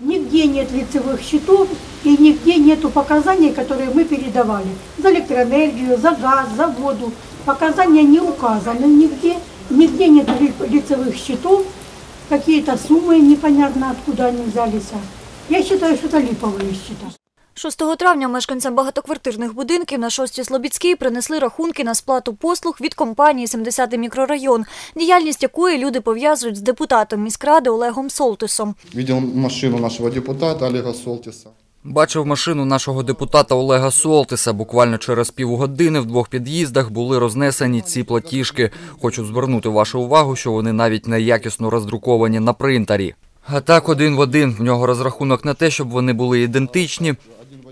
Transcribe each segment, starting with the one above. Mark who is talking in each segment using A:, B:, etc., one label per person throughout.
A: Нигде нет лицевых счетов и нигде нету показаний, которые мы передавали. За электроэнергию, за газ, за воду. Показания не указаны нигде. Нигде нет ли- лицевых счетов. Какие-то суммы непонятно откуда они взялись. Я считаю, что это липовые счета.
B: 6 травня мешканцям багатоквартирних будинків на 6 Слобідській принесли рахунки на сплату послуг від компанії «70 мікрорайон, діяльність якої люди пов'язують з депутатом міськради Олегом Солтисом.
C: Видел машину нашего депутата Олега Солтиса.
D: Бачив машину нашого депутата Олега Солтиса. Буквально через півгодини в двох під'їздах були рознесені ці платіжки. Хочу звернути вашу увагу, що вони навіть неякісно роздруковані на принтері. А так один в один в нього розрахунок на те, щоб вони були ідентичні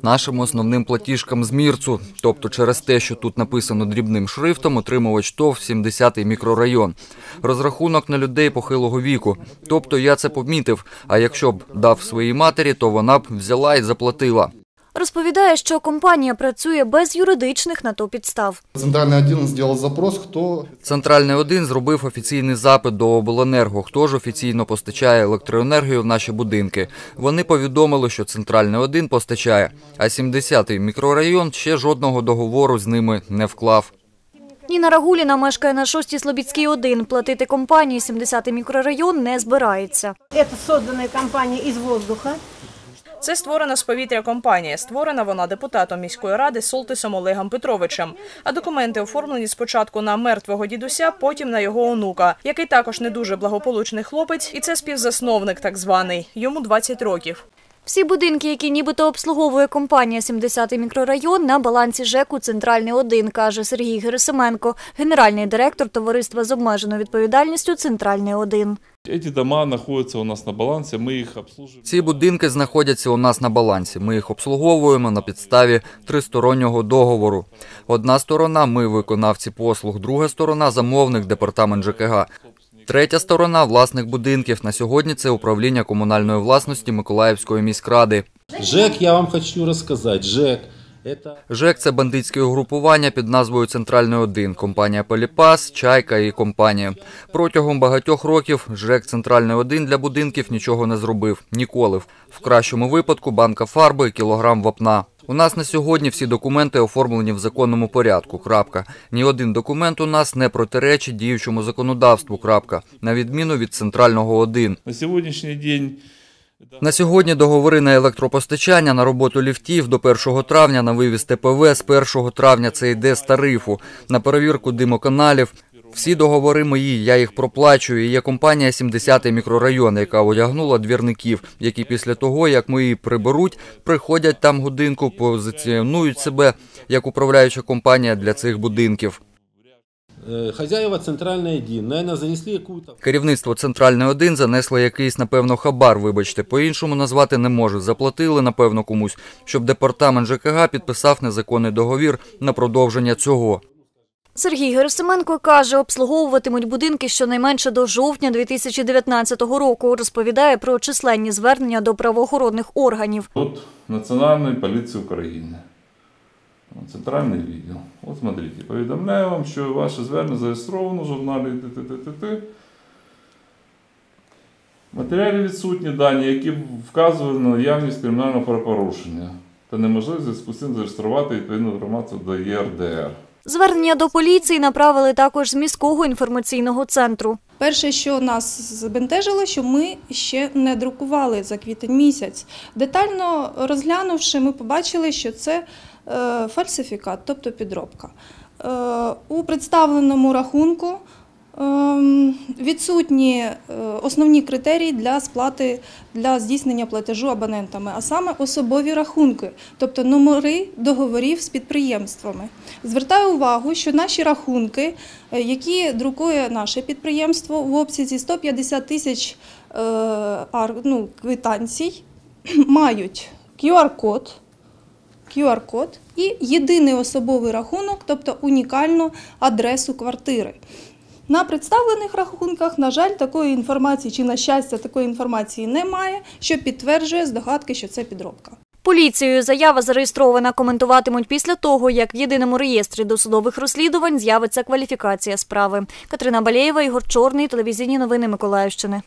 D: нашим основним платіжкам з Мірцу. Тобто через те, що тут написано дрібним шрифтом, отримувач ТОВ 70-й мікрорайон. Розрахунок на людей похилого віку. Тобто я це помітив. А якщо б дав своїй матері, то вона б взяла і заплатила.
B: Розповідає, що компанія працює без юридичних на то підстав.
C: Центральный один сделал запрос, кто
D: Центральний 1 зробив офіційний запит до обленерго, хто ж офіційно постачає електроенергію в наші будинки. Вони повідомили, що Центральний 1 постачає, а 70-й мікрорайон ще жодного договору з ними не вклав.
B: Ніна Рагуліна мешкає на 6 Слобідській 1. Платити компанії 70 мікрорайон не збирається.
E: Это созданная компания из воздуха.
F: Це створена з повітря компанія. Створена вона депутатом міської ради Солтисом Олегом Петровичем. А документи оформлені спочатку на мертвого дідуся, потім на його онука, який також не дуже благополучний хлопець, і це співзасновник, так званий. Йому 20 років.
B: Всі будинки, які нібито обслуговує компанія 70 мікрорайон, на балансі ЖЕКу «Центральний 1», каже Сергій Герасименко, генеральний директор товариства з обмеженою відповідальністю «Центральний 1».
G: Эти дома находятся у нас на балансе, мы их обслуживаем.
D: Ці будинки знаходяться у нас на балансі. Ми їх обслуговуємо на підставі тристороннього договору. Одна сторона ми виконавці послуг, друга сторона замовник департамент ЖКГ. Третя сторона власник будинків. На сьогодні це управління комунальної власності Миколаївської міськради.
H: ЖЭК, я вам хочу рассказать. ЖЭК – это
D: ЖЕК це бандитське угрупування під назвою Центральний 1 компанія Поліпас, Чайка і компанія. Протягом багатьох років ЖЕК Центральний 1 для будинків нічого не зробив. Ніколи. В кращому випадку банка фарби, кілограм вапна. У нас на сьогодні всі документи оформлені в законному порядку. Крапка. Ні один документ у нас не протиречить діючому законодавству. Крапка. На відміну від центрального 1.
G: На сегодняшний день
D: На сьогодні договори на електропостачання на роботу ліфтів до 1 травня, на вивіз ТПВ з 1 травня це йде з тарифу, на перевірку димоканалів. Всі договори мої, я їх проплачую. І є компанія 70-й мікрорайон, яка одягнула двірників, які після того, як мої приберуть, приходять там годинку, позиціонують себе як управляюча компанія для цих будинків.
H: э, хозяева центральный один. Наверное, занесли какую-то...
D: Керівництво Центральний 1 занесло якийсь, напевно, хабар, вибачте, по-іншому назвати не можу. Заплатили, напевно, комусь, щоб департамент ЖКГ підписав незаконний договір на продовження цього.
B: Сергій Герасименко каже, обслуговуватимуть будинки щонайменше до жовтня 2019 року. Розповідає про численні звернення до правоохоронних органів.
G: от Национальной полиции Украины. Вот Центральный відділ. От смотрите, повідомляю вам, що ваше звернення зареєстровано в журналі ТТТТ. В матеріалі відсутні дані, які б вказували на наявність кримінального правопорушення та неможливість в зв'язку з цим зареєструвати відповідну інформацію до ЄРДР.
B: Звернення до поліції направили також з міського інформаційного центру.
I: Перше, що нас збентежило, що ми ще не друкували за квітень місяць. Детально розглянувши, ми побачили, що це е, фальсифікат, тобто підробка. Е, у представленому рахунку відсутні е, основні критерії для сплати для здійснення платежу абонентами, а саме особові рахунки, тобто номери договорів з підприємствами. Звертаю увагу, що наші рахунки, е, які друкує наше підприємство в обсязі 150 тисяч е, ну, квитанцій, мають QR-код. QR-код і єдиний особовий рахунок, тобто унікальну адресу квартири. На представлених рахунках, на жаль, такої інформації чи на щастя такої інформації немає, що підтверджує здогадки, що це підробка.
B: Поліцією заява зареєстрована коментуватимуть після того, як в єдиному реєстрі досудових розслідувань з'явиться кваліфікація справи. Катерина Балєєва, Ігор Чорний, телевізійні новини Миколаївщини.